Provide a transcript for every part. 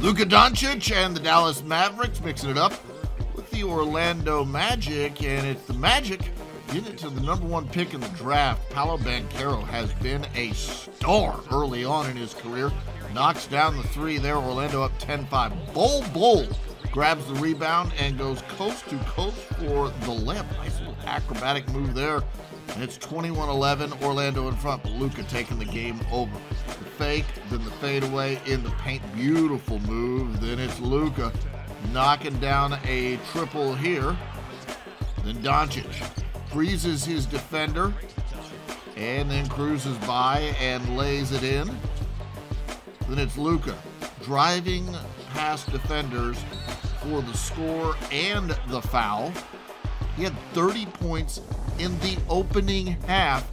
Luka Doncic and the Dallas Mavericks mixing it up with the Orlando Magic, and it's the Magic getting to the number one pick in the draft. Paolo Banchero has been a star early on in his career. Knocks down the three there. Orlando up 10 5. Bol Bol grabs the rebound and goes coast to coast for the layup. Nice little acrobatic move there. And it's 21 11. Orlando in front, but Luka taking the game over. The fake, then the fadeaway in the paint. Beautiful move. Then it's Luka knocking down a triple here. Then Doncic freezes his defender and then cruises by and lays it in. Then it's Luka driving past defenders for the score and the foul. He had 30 points in the opening half,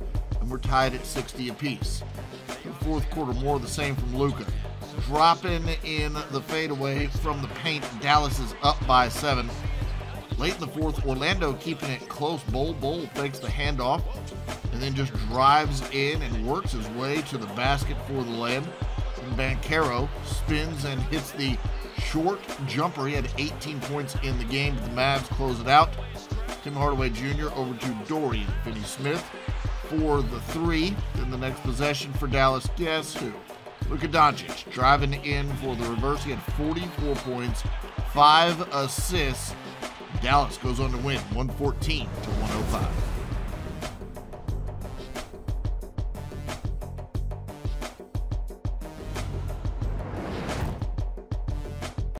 and we're tied at 60 apiece. Fourth quarter, more of the same from Luka. Dropping in the fadeaway from the paint. Dallas is up by seven. Late in the fourth, Orlando keeping it close. Bol Bol fakes the handoff and then just drives in and works his way to the basket for the layup. Banchero spins and hits the short jumper. He had 18 points in the game, but the Mavs close it out. Tim Hardaway Jr. over to Dorian Finney Smith for the three. Then the next possession for Dallas, guess who? Luka Doncic driving in for the reverse. He had 44 points, five assists. Dallas goes on to win 114 to 105.